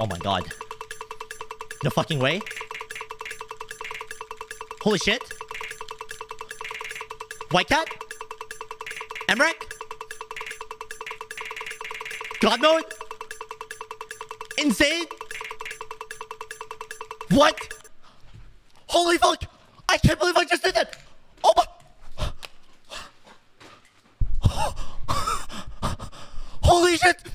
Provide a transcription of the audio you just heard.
Oh my god. No fucking way. Holy shit. White Cat? mrekk? God mode? Insane? What? Holy fuck! I can't believe I just did that! Oh my... Holy shit!